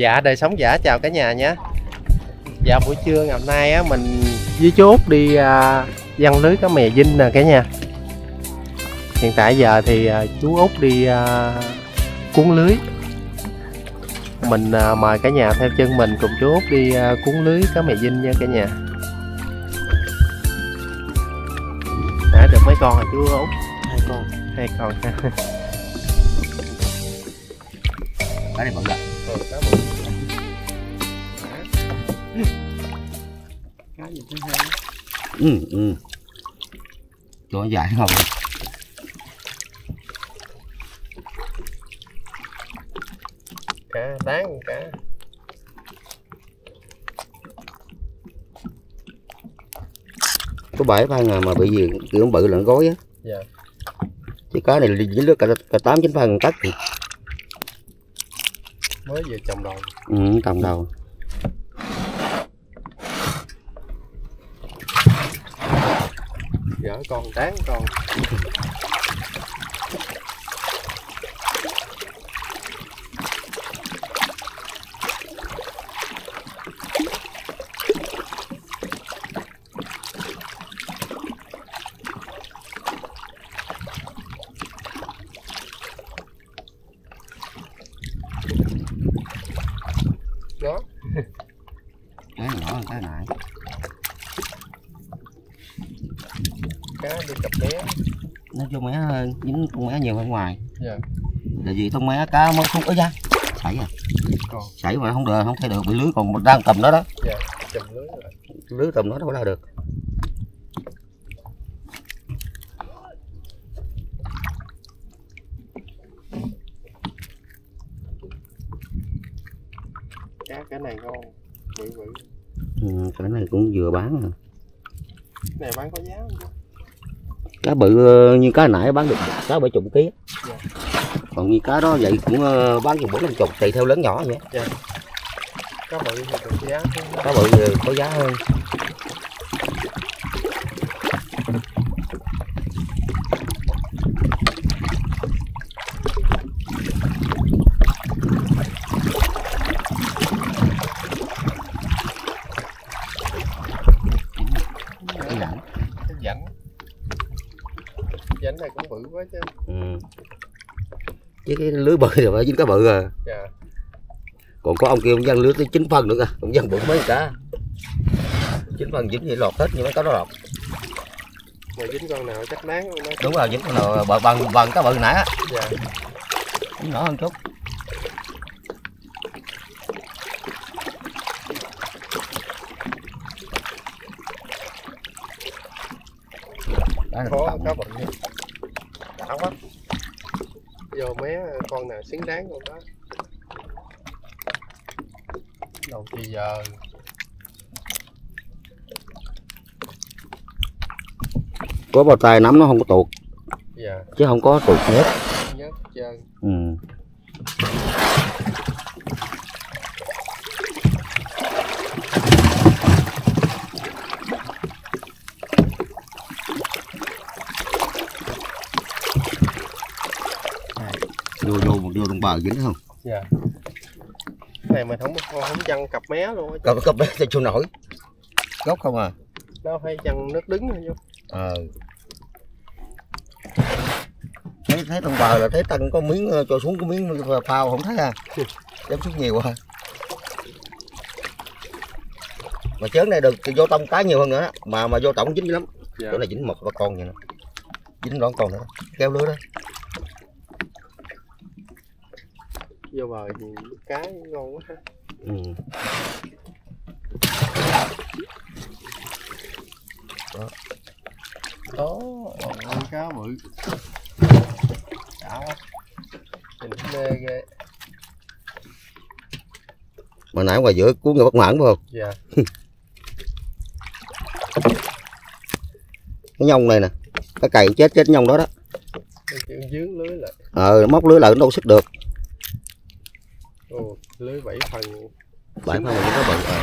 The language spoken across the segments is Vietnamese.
Dạ đời sống giả. Chào cả nhà nhé. Dạ buổi trưa ngày hôm nay á mình với chú Út đi à, giăng lưới cá mè dinh nè cả nhà. Hiện tại giờ thì à, chú Út đi à, cuốn lưới. Mình à, mời cả nhà theo chân mình cùng chú Út đi à, cuốn lưới cá mè dinh nha cả nhà. Đã được mấy con rồi chú Út? Hai con. Hai con ha. Cái này bự lắm Ừ, cá bự. Ừ ừ. Cho dài không? Cá tán cá. Có bảy phân à mà bị gì kiểu bự lẫn gối á. Dạ. Chứ cá này dính nước cả cả tám chín phân tất thì mới vừa trồng đầu ừ, trồng đầu con tán con đó cái này nhỏ hơn cái nãy cá đi cặp bé nó cho mé hơn dính con mé nhiều hơn ngoài dạ vì con mé cá mới không có da sảy à sảy mà không được không thay được bị lưới còn đang cầm nó đó. Dạ lưới cầm nó đâu có la được. Cá cái này ngon bự bự ừ, cái này cũng vừa bán rồi cái này bán có giá không? Cá bự ờ, như cá nãy bán được cá bảy chục ký Dạ. Còn như cá đó vậy cũng ờ, bán chừng bốn năm chục tùy theo lớn nhỏ vậy. Cá bự thì được giá. Chứ cá bự ờ, có giá hơn cái rảnh cái rãnh rãnh này cũng bự quá chứ ừ. Chứ cái lưới bự thì phải dính cá bự à dạ. Còn có ông kia ông dân lưới tới chín phân nữa kìa ông dân bự mấy cá chín phân dính thì lọt hết như mấy cá đó lọt. Mà dính con nào chắc luôn đó. Đúng rồi dính con nào bằng bằng, bằng cá bự nãy á. Dạ. Dính nhỏ hơn chút. Đó khó cá bự đã quá con nào xứng đáng con đó. Đầu thì giờ? Có bao tay nắm nó không có tuột. Dạ. Chứ không có tuột hết nhớ trơn ừ. vô vô bờ dính thấy không? Dạ. Này mình không không, không chăn cặp mé luôn á cặp cặp bé thì chịu nổi. Gốc không à? Nó phải chăn nước đứng thôi chứ. Ờ. Thấy thấy đồng bờ là thấy tăng có miếng ờ, cho xuống có miếng phao không thấy à? Chém xuống nhiều à mà chớn này được thì vô tông cá nhiều hơn nữa đó. mà mà vô tổng dính lắm. Dạ. Chỗ này dính một ba con vậy nè. Dính đón con nữa. Kéo lưới đó vô bờ thì cá ngon quá ha. Ừ. đó. Ôi, cá bự. Đã quá. Nhìn mê ghê. Mà nãy ngoài giữa cuốn người bắt mãn phải không? Dạ. Cái nhông này nè. Cái cày chết chết nhông đó đó. Dướng lưới lại. Ờ móc lưới lại nó đâu sức được Lưới 7 phần. 7 phần mình có bự rồi.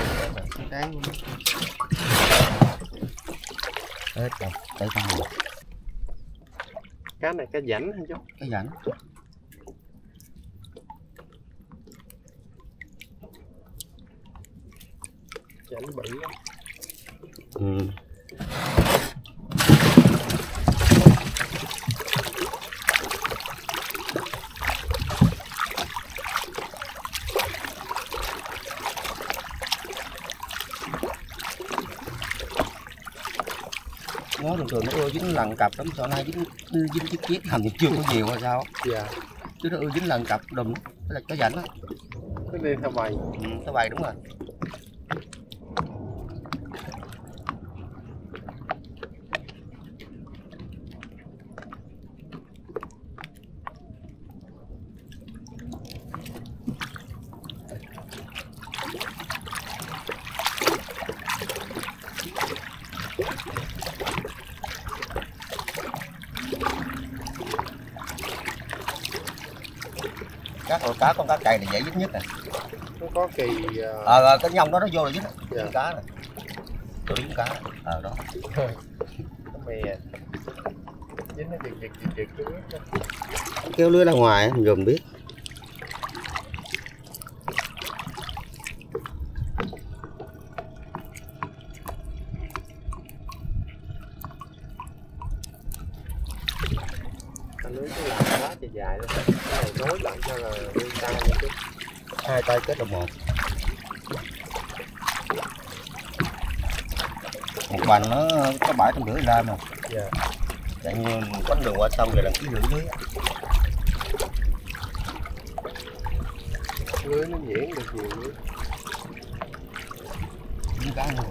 Hết rồi, 7 phần rồi. Cá này cá rảnh hay chú? Cá rảnh. Rảnh bự lắm. Ừ. thường thường nó ưa dính lần cặp lắm sau nay dính dính chiếc chiếc gì chưa có nhiều hay sao dạ. Chứ nó ưa dính lần cặp đùm đó. cái là cái rảnh đó cứ đi theo bầy ừ, cái bài đúng rồi cá con cá con cá cày này dễ dính nhất nè nó có kỳ à, ờ ờ, cái nhông đó nó vô là dính. Dạ. cá nè chỗ dính cá ờ đó cái mè dính nó chực cứ biết đó. kéo lưới ra ngoài mình dùm biết anh lưới cứ làm quá dài dài luôn cái này nối lại cho là đi tay lên chút là một vành nó có bảy trăm rưỡi ra mà dạ. Chạy như quánh đường qua sông rồi làm ký rưỡi lưới lưới nó nhuyễn được nhiều lưới. Dính cá luôn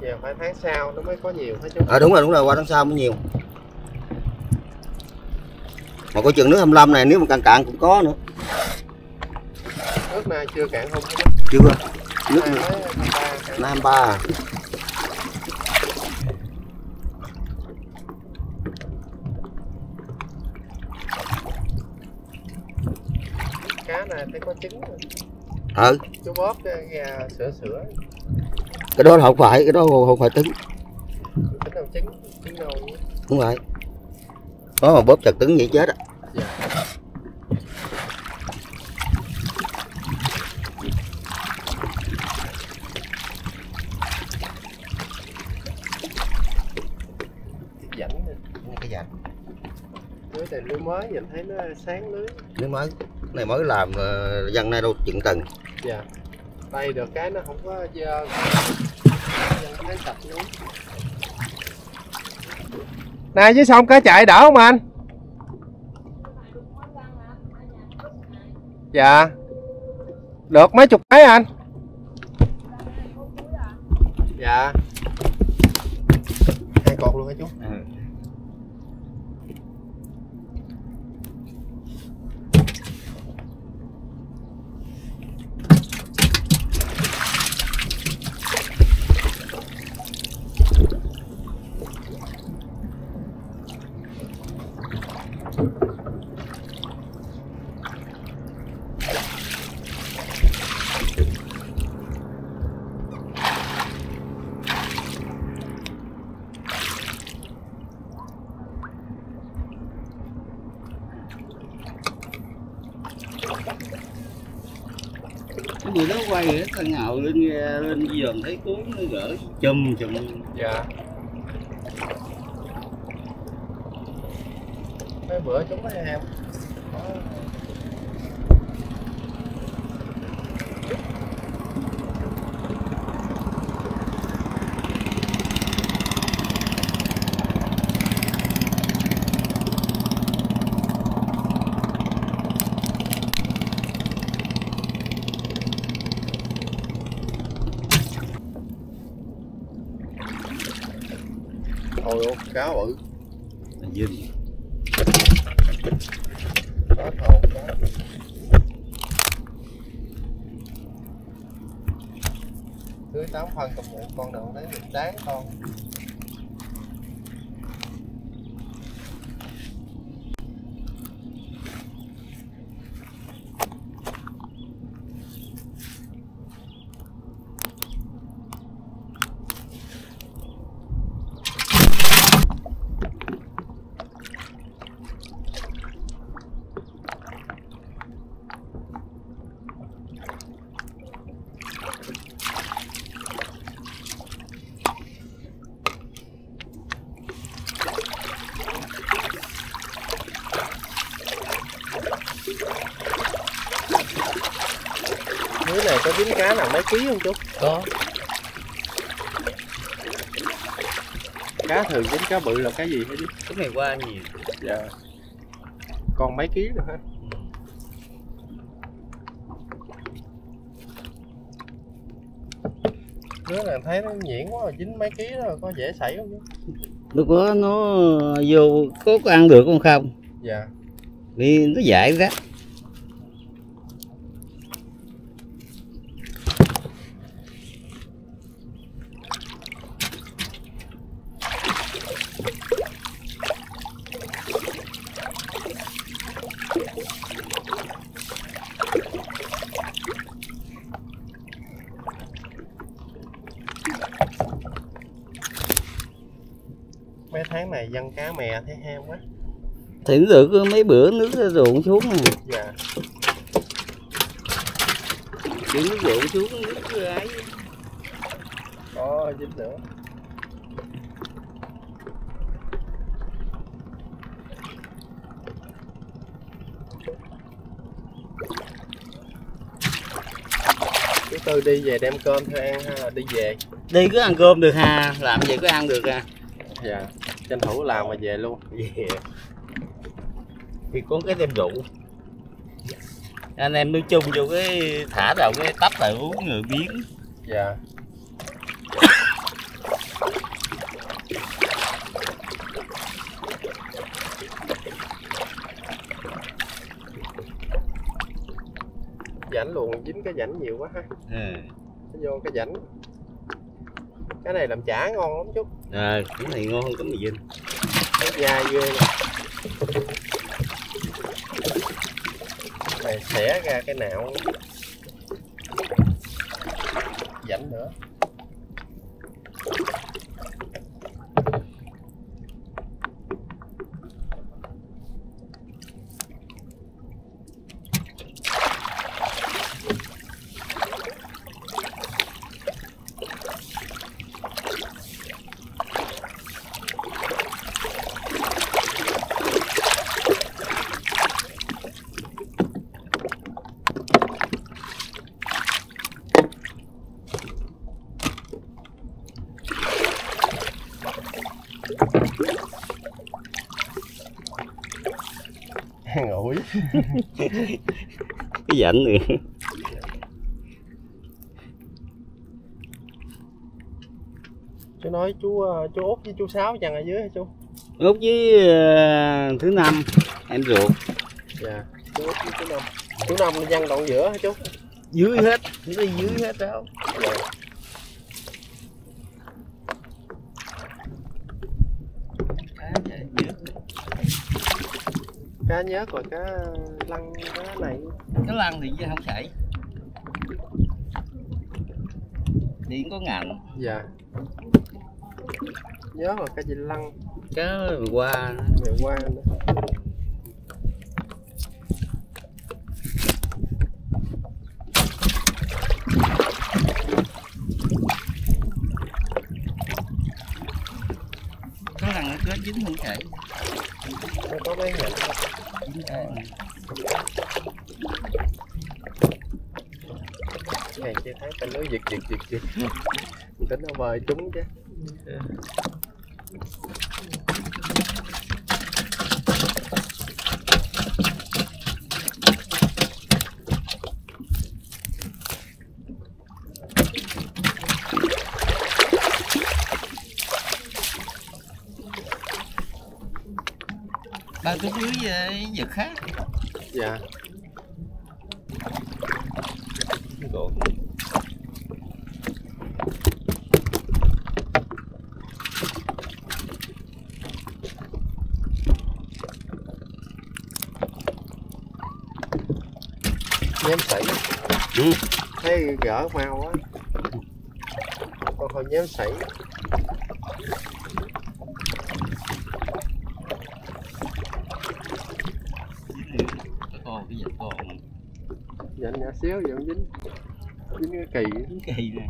giờ phải tháng sau nó mới có nhiều hả chú à đúng rồi đúng rồi qua tháng sau mới nhiều mà coi chừng nước 25 này nếu mà cạn cạn cũng có nữa. Nước nay chưa cạn không? Chưa nước ba cạn. nam ba cá này thấy có trứng ừ. Chú bóp ra sữa sữa. Cái đó không phải cái đó không phải trứng. Tính đâu trứng trứng đâu đúng rồi có mà bóp chặt trứng vậy chết á. Dạ cái lưới lưới mới nhìn thấy nó sáng lưới. Nếu mới. Này mới làm uh, dân nay đâu chừng tầng dạ. Đây được cái nó không có dơ dân thấy sạch lưới này chứ xong cá chạy đỡ không anh? Dạ. Được mấy chục cái anh. Dạ. Hai cột luôn hả chú cái người đó quay cái thằng ngạo lên lên giường thấy cuốn nó gỡ chùm chùm. Dạ. Mấy bữa chúng mấy em có Thôi luôn, cá bự. Dinh Cá thầu cá Tưới tám phân cầm một con nào đấy được đáng con dính cá nào mấy ký không chú? có Cá thường dính cá bự là cái gì hả chú? cái này qua nhiều Dạ Còn mấy ký nữa hả? Lưới này thấy nó nhuyễn quá rồi, dính mấy ký đó có dễ xảy không chú? lúc đó nó vô có, có ăn được không không Dạ vì nó dại ra Mấy tháng này dân cá mè thấy ham quá. Thì được mấy bữa nước ruộng xuống. Nè Dạ. Chỉ nước ruộng xuống nước cứ ấy. Có dính nữa Chú Tư đi về đem cơm thôi ăn hay là đi về? đi cứ ăn cơm được ha làm gì có ăn được à Dạ Tranh thủ làm mà về luôn. Yeah. thì có cái đem rượu. Anh em nói chung vô cái thả đầu cái tấp lại uống người biến. Dạ. Rảnh luôn dính cái rảnh nhiều quá ha. Ừ. Nó vô cái rảnh Cái này làm chả ngon lắm chút. À, cái này ngon hơn cái mì dinh Cái dai ghê nè. Này xẻ ra cái nạo Rảnh nữa cái dạnh này Chú nói chú ờ, chú Út với chú Sáu chăng ở dưới hả chú? út với ờ, thứ năm em ruột. Dạ Chú Út với chú Năm. Chú Năm văn đoạn giữa hả chú? dưới hết. Đi dưới hết đâu Dạ Cá nhớt và cá lăng cá này. Cái lăng thì chứ không chảy điện có ngạnh Dạ. Nhớ là cá gì lăng? Cá qua. Ngày qua nữa. Cái lăng nó kết dính không chảy có mấy nhận dính cái này. Ngày kia thấy ta nói giật giật giật giật Mình tính nó mời chúng chứ ừ. Ba chút dưới với vật khác. Dạ. Còn Nhém sảy Ừ. Thấy gỡ mau quá. Con thôi nhém sảy con cái vật con Dạ nhỏ xíu vậy không dính Dính cái kỳ. Cái kỳ nè.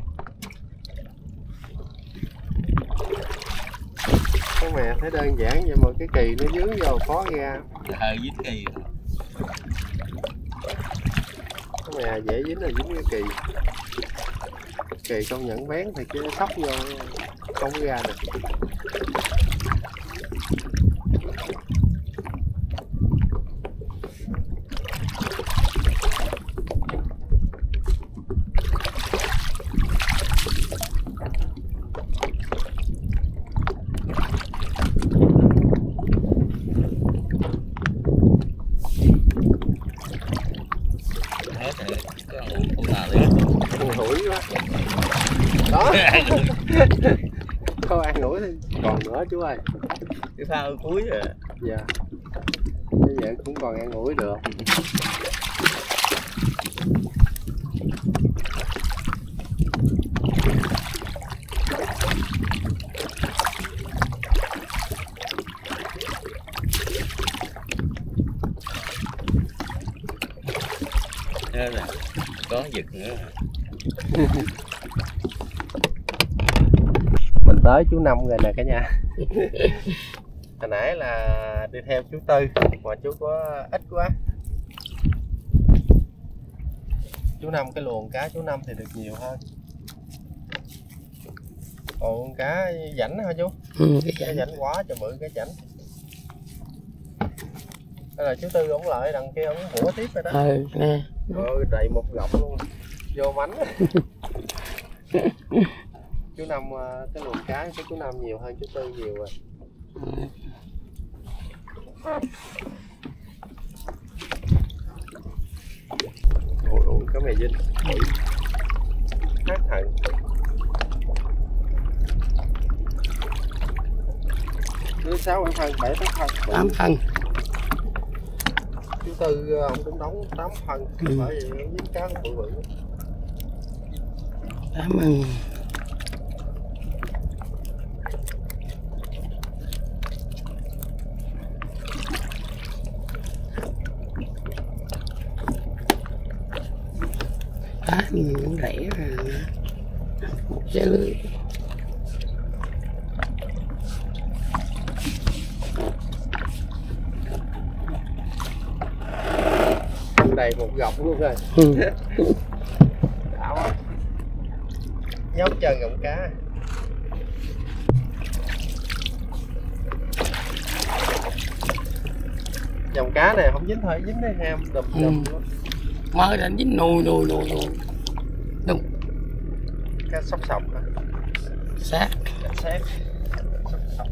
Cái mè thấy đơn giản vậy mà cái kỳ nó dướng vô khó ra. Hơi dính kỳ rồi mè dễ dính là dính cái kỳ. Kỳ công nhận bén thì chứ sóc vô không ra được hết rồi có con nào nữa ăn hủi quá đó không ăn hủi thì còn nữa chú ơi cái phao cuối rồi. Dạ. Như vậy cũng còn ăn ủi được. Thế là có giật nữa. Mình tới chú năm rồi nè cả nhà hồi nãy là đi theo chú tư mà chú có ít quá. Chú năm cái luồng cá chú năm thì được nhiều hơn. Còn cá rảnh hả chú? Ừ, cái cái rảnh quá trời bự cái rảnh đây là chú tư ổng lại đằng kia ổng bủa tiếp rồi đó. Ừ nè. Ôi đầy một gọng luôn. Vô mánh. Chú Năm ờ, cái luồng cá của chú Năm nhiều hơn chú Tư nhiều rồi Ôi ôi cá mè dinh Hát thận Thứ sáu ăn thân, bảy tám thân tám phân Chú Tư ờ, ông cũng đóng tám phần Ừ. Bởi vì miếng cá bự bự. Tám phân thì cũng rẻ rồi một trái lưới. Đầy một gọng luôn rồi. Ừ. đã quá. Nhóc chân gọng cá. Dòng cá này không dính thôi dính cái ham đùm Ừ. đùm luôn. Mới đánh dính nuôi nuôi nuôi nuôi sóc sọc sóc sọc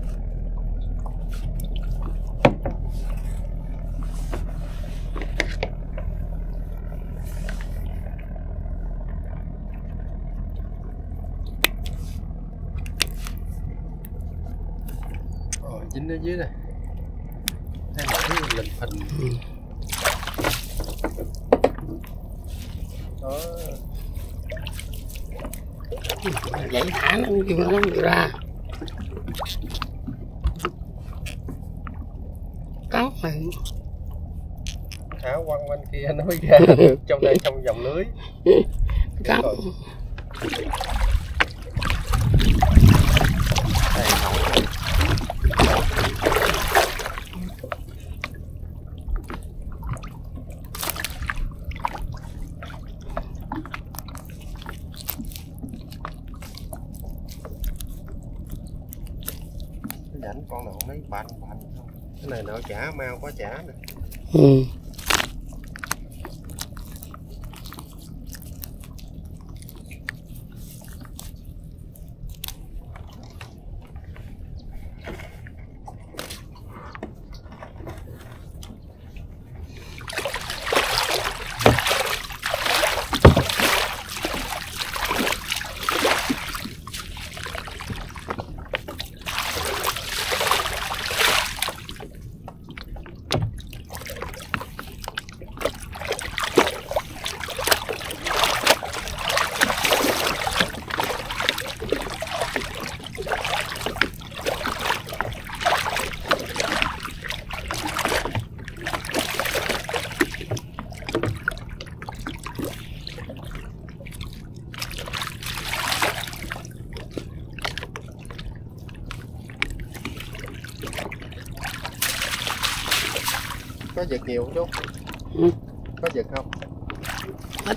Rồi, dính ở dưới này Thấy nổi linh phình ừ. đó vậy thả nó kêu nó không ra. Cắn mình thả quăng bên kia nó mới ra. Trong đây trong vòng lưới. Cắn Rồi. Đây, nổi rồi. Cái rảnh con nào lấy banh banh không chả mau quá chả nè ừ. Có giật nhiều không chú Ừ. có giật không? Ít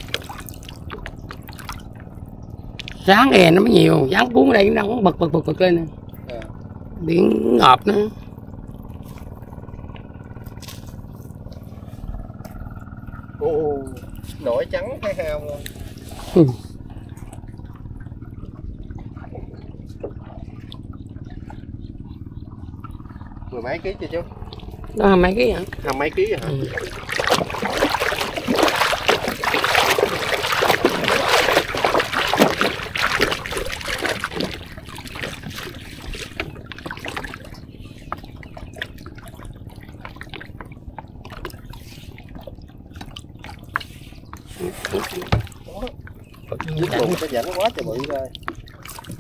sáng hè nó mới nhiều sáng cuốn ở đây nó cũng bật bật bật bật lên. Nè À. biển ngọt nữa. Ồ, nổi trắng thấy hao luôn Ừ. mười mấy ký chưa chú đó là mấy cái hả hai mấy ký hả Ừ. Nước lụt cái rảnh quá trời bự rồi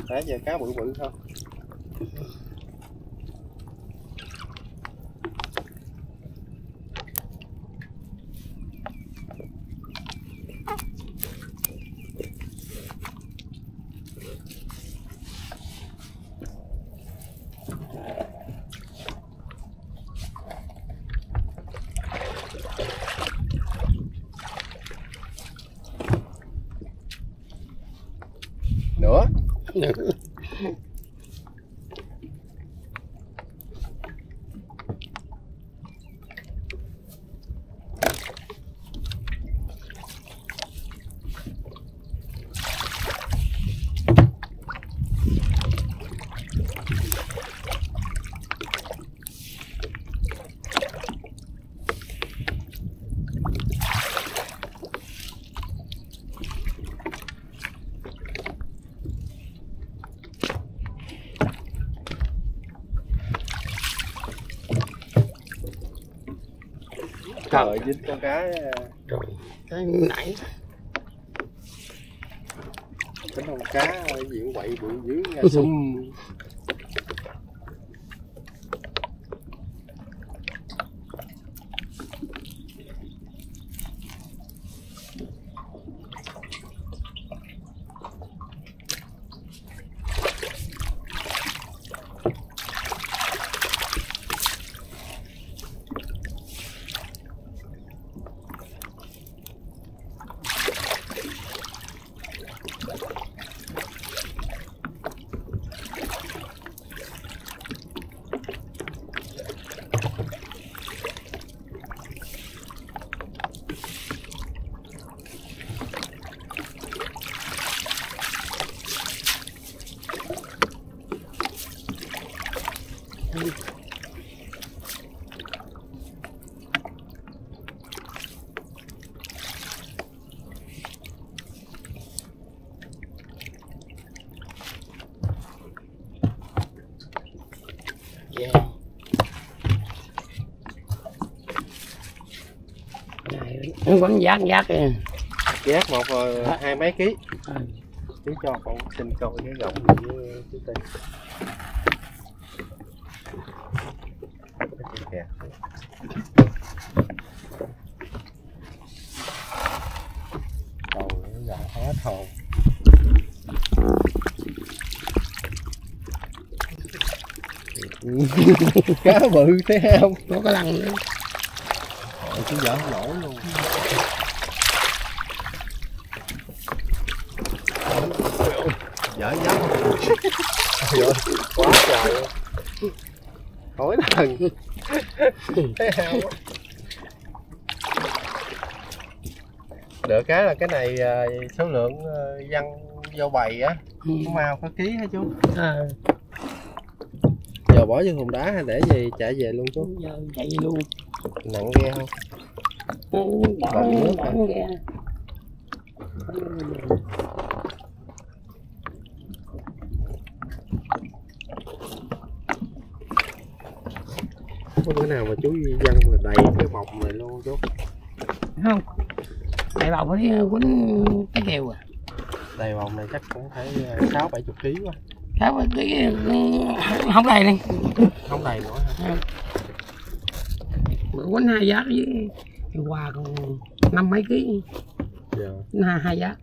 nãy giờ cá bự bự không you know, dính con cá. Rồi cái nãy cái con cá cũng quậy bự dữ nghe sum yeah. này nó vẫn giác giác kìa. Giác một rồi hai mấy ký. Chú cho con xin coi cái gọng với chú gọng hết hồn cá bự thấy không? Có cái lăng nữa. Chú dở không nổi luôn Trời quá trời. Hỏi thần Được cái là cái này à, số lượng à, dân vô bầy á. Ừ. Có mau có ký hả chú? À, Giờ bỏ vô thùng đá hay để gì trả về luôn chú? Giờ chạy luôn. Nặng ghe không? Ừ, bỏ Còn nước bỏ hả? ra Có bữa nào mà chú dân mà đầy cái bọc này luôn chú. Không. Đại bảo với quýnh cái kèo à. Đầy bọc này chắc cũng phải à, sáu bảy chục ký quá. Cái cái không đầy đi Không đầy nữa hả? Bữa quýnh hai giá với quà còn năm mấy ký. Dạ. Hai hai giá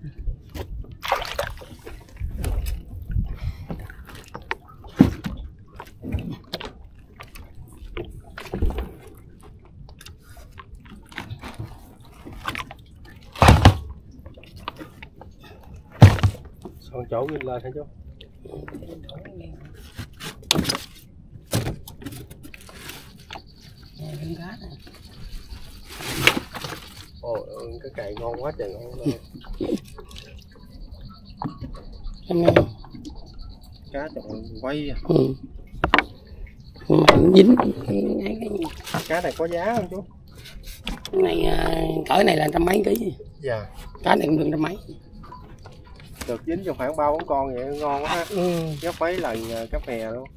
còn chỗ ghi lên hả chú? Ôi cái cày ngon quá trời ngon luôn. Cá trộn quay à. Ừ. Nó dính. Cá này có giá không chú? Cái này à, cỡ này là trăm mấy ký. Dạ. Cá này cũng được trăm mấy được dính cho khoảng ba bốn con vậy ngon quá ha. Ừ. gấp mấy lần à, cá mè luôn.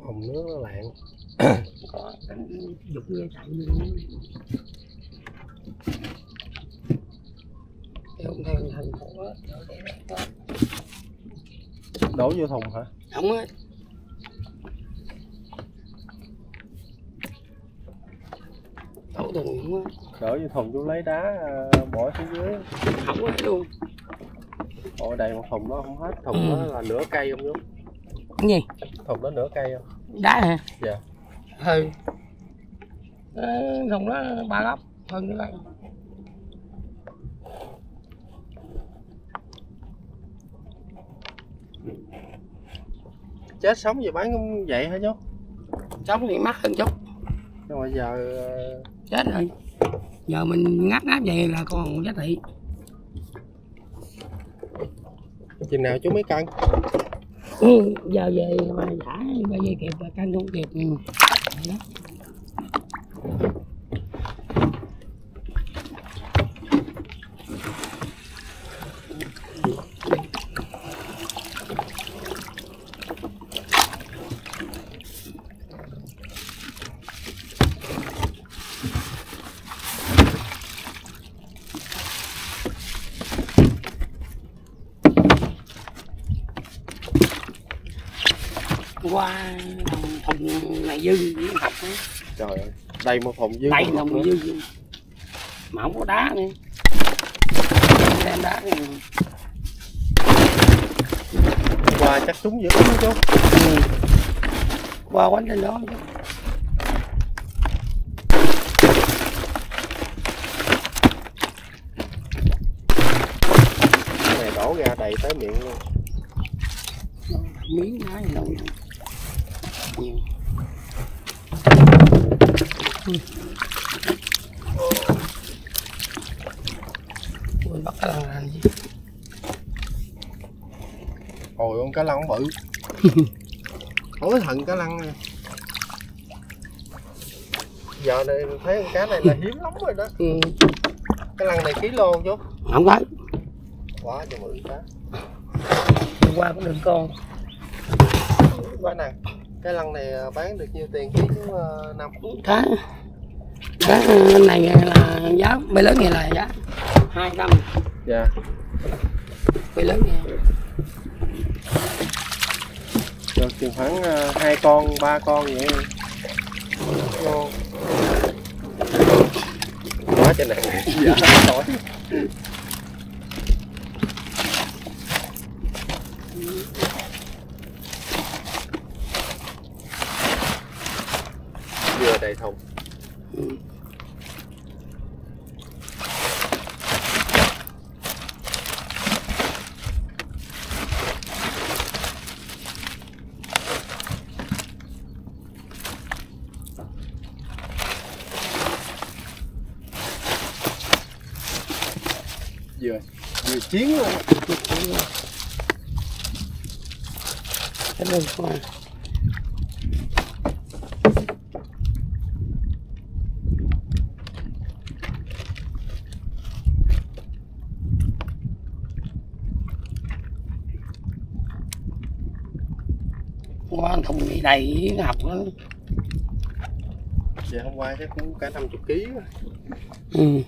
Hồng nước nó lạng. Dục nghe chạy luôn theo theo thành phố đổ vô thùng hả? Không á thùng không đổ vô thùng chú lấy đá à, bỏ xuống dưới. Không á luôn. Ồ đầy một thùng đó không hết. Thùng Ừ. đó là nửa cây không chú? Cái gì? Thùng đó nửa cây không? Đá hả? Dạ. Ừ thùng đó ba góc hơn nữa chết sống gì bán cũng vậy hả chú? Sống thì mắc hơn chút. Nhưng mà giờ chết rồi. Giờ mình ngáp ngáp vậy là còn giá trị. Chừng nào chú mới cân? Ừ, giờ về mà thả bây giờ kịp là canh không kịp ừ. Qua thùng này dư với học á trời ơi đầy một thùng dư đây nữa. dư dư. mà không có đá nữa đem đá thì qua chắc trúng dữ lắm đó chú ừ. qua quánh trên đó chứ. cái này đổ ra đầy tới miệng luôn miếng đá gì đâu quên bắt cái lần làm gì? Ôi con cá lăng bự. Ối thần cá lăng nè giờ này thấy con cá này là hiếm lắm rồi đó. Ừ. cái lăng này ký lô chú không phải quá trời bự cá. Hôm qua cũng được con. Quá nè cái lăng này à, bán được nhiêu tiền ký chú năm cá cá này là giá bê lớn này là giá hai trăm. Dạ. Bê lớn này được chừng khoảng à, hai con ba con vậy. Ngon quá trời nặng. Dạ đầy thùng vừa vừa chiến luôn. Cái đơn qua qua đầy cái học đó. Dạ hôm qua chắc cũng cả 50 kg ừ.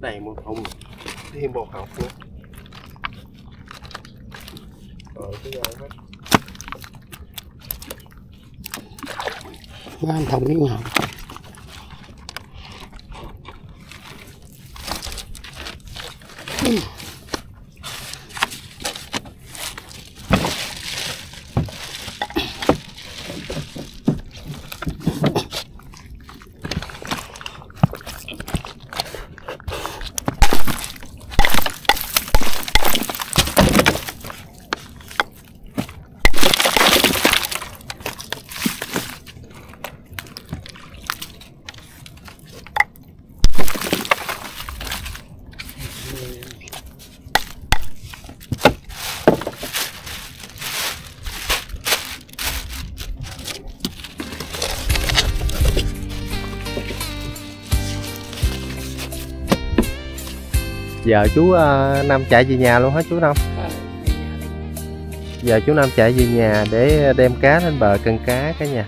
Đầy một thùng Thêm bột học nữa. Rồi cái giờ hết qua thùng cái học giờ chú ờ, năm chạy về nhà luôn hả chú năm Ờ, giờ chú năm chạy về nhà để đem cá lên bờ cân cá cả nhà